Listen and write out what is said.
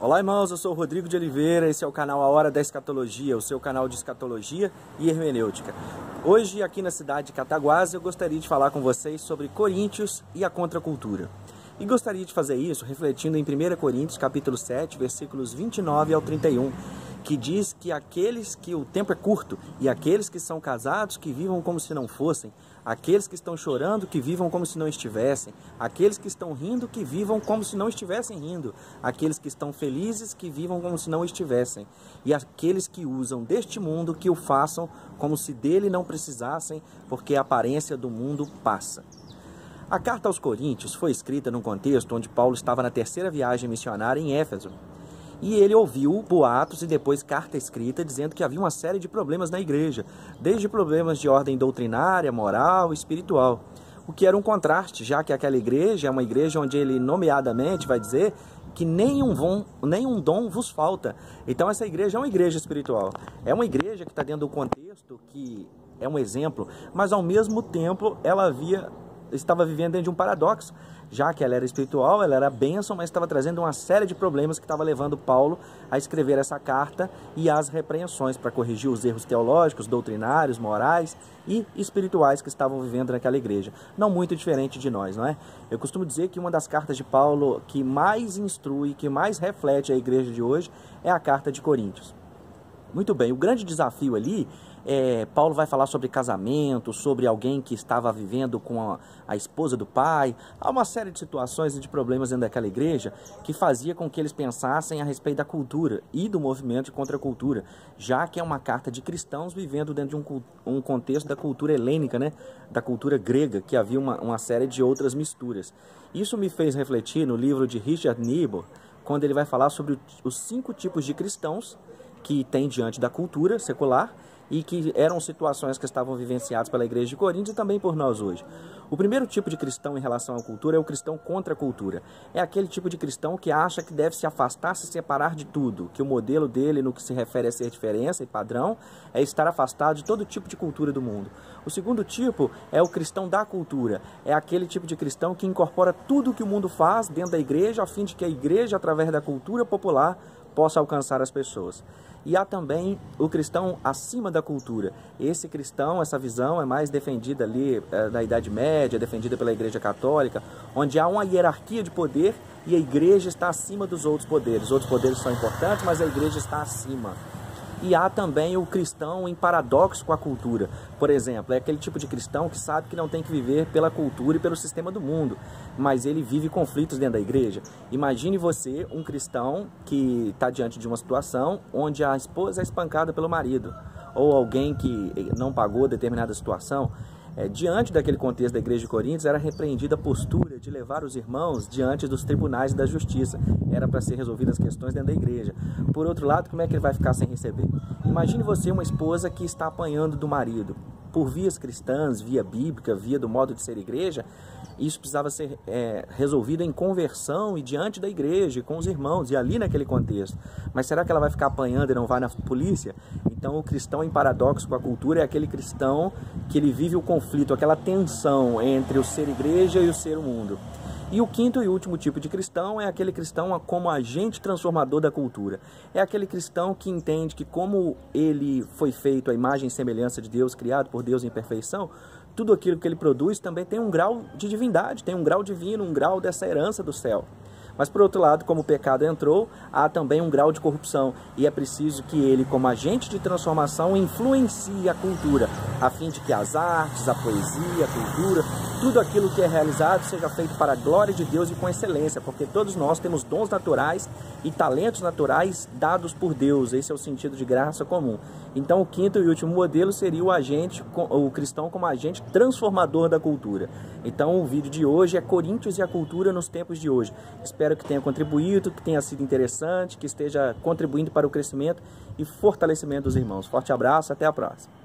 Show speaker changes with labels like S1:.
S1: Olá, irmãos, eu sou o Rodrigo de Oliveira, esse é o canal A Hora da Escatologia, o seu canal de escatologia e hermenêutica. Hoje, aqui na cidade de Cataguás, eu gostaria de falar com vocês sobre Coríntios e a contracultura. E gostaria de fazer isso refletindo em 1 Coríntios, capítulo 7, versículos 29 ao 31, que diz que aqueles que o tempo é curto e aqueles que são casados que vivam como se não fossem, aqueles que estão chorando que vivam como se não estivessem, aqueles que estão rindo que vivam como se não estivessem rindo, aqueles que estão felizes que vivam como se não estivessem, e aqueles que usam deste mundo que o façam como se dele não precisassem, porque a aparência do mundo passa. A carta aos Coríntios foi escrita num contexto onde Paulo estava na terceira viagem missionária em Éfeso e ele ouviu boatos e depois carta escrita dizendo que havia uma série de problemas na igreja, desde problemas de ordem doutrinária, moral, espiritual. O que era um contraste, já que aquela igreja é uma igreja onde ele nomeadamente vai dizer que nenhum, vom, nenhum dom vos falta. Então essa igreja é uma igreja espiritual. É uma igreja que está dentro do contexto que é um exemplo, mas ao mesmo tempo ela havia estava vivendo dentro de um paradoxo, já que ela era espiritual, ela era bênção, mas estava trazendo uma série de problemas que estava levando Paulo a escrever essa carta e as repreensões para corrigir os erros teológicos, doutrinários, morais e espirituais que estavam vivendo naquela igreja. Não muito diferente de nós, não é? Eu costumo dizer que uma das cartas de Paulo que mais instrui, que mais reflete a igreja de hoje é a carta de Coríntios. Muito bem, o grande desafio ali, é, Paulo vai falar sobre casamento, sobre alguém que estava vivendo com a, a, esposa do pai. Há uma série de situações e de problemas dentro daquela igreja que fazia com que eles pensassem a respeito da cultura e do movimento contra a cultura, já que é uma carta de cristãos vivendo dentro de um, um contexto da cultura helênica, né? da cultura grega, que havia uma, uma série de outras misturas. Isso me fez refletir no livro de Richard Niebuhr, quando ele vai falar sobre os cinco tipos de cristãos que tem diante da cultura secular e que eram situações que estavam vivenciadas pela igreja de Corinto e também por nós hoje. O primeiro tipo de cristão em relação à cultura é o cristão contra a cultura. É aquele tipo de cristão que acha que deve se afastar, se separar de tudo, que o modelo dele no que se refere a ser diferença e padrão é estar afastado de todo tipo de cultura do mundo. O segundo tipo é o cristão da cultura. É aquele tipo de cristão que incorpora tudo que o mundo faz dentro da igreja a fim de que a igreja, através da cultura popular, possa alcançar as pessoas. E há também o cristão acima da cultura. Esse cristão, essa visão é mais defendida ali é, na Idade Média, defendida pela Igreja Católica, onde há uma hierarquia de poder e a igreja está acima dos outros poderes. Os outros poderes são importantes, mas a igreja está acima. E há também o cristão em paradoxo com a cultura. Por exemplo, é aquele tipo de cristão que sabe que não tem que viver pela cultura e pelo sistema do mundo, mas ele vive conflitos dentro da igreja. Imagine você, um cristão que está diante de uma situação onde a esposa é espancada pelo marido, ou alguém que não pagou determinada situação é, diante daquele contexto da igreja de Coríntios, era repreendida a postura de levar os irmãos diante dos tribunais da justiça. Era para ser resolvidas as questões dentro da igreja. Por outro lado, como é que ele vai ficar sem receber? Imagine você uma esposa que está apanhando do marido por vias cristãs, via bíblica, via do modo de ser igreja, isso precisava ser é, resolvido em conversão e diante da igreja, com os irmãos, e ali naquele contexto. Mas será que ela vai ficar apanhando e não vai na polícia? Então, o cristão em paradoxo com a cultura é aquele cristão que ele vive o conflito, aquela tensão entre o ser igreja e o ser mundo. E o quinto e último tipo de cristão é aquele cristão como agente transformador da cultura. É aquele cristão que entende que, como ele foi feito à imagem e semelhança de Deus, criado por Deus em perfeição, tudo aquilo que ele produz também tem um grau de divindade, tem um grau divino, um grau dessa herança do céu. Mas por outro lado, como o pecado entrou, há também um grau de corrupção e é preciso que ele, como agente de transformação, influencie a cultura, a fim de que as artes, a poesia, a cultura, tudo aquilo que é realizado seja feito para a glória de Deus e com excelência, porque todos nós temos dons naturais e talentos naturais dados por Deus. Esse é o sentido de graça comum. Então, o quinto e último modelo seria o agente, o cristão como agente transformador da cultura. Então, o vídeo de hoje é Coríntios e a cultura nos tempos de hoje. Espero que tenha contribuído, que tenha sido interessante, que esteja contribuindo para o crescimento e fortalecimento dos irmãos. Forte abraço, até a próxima.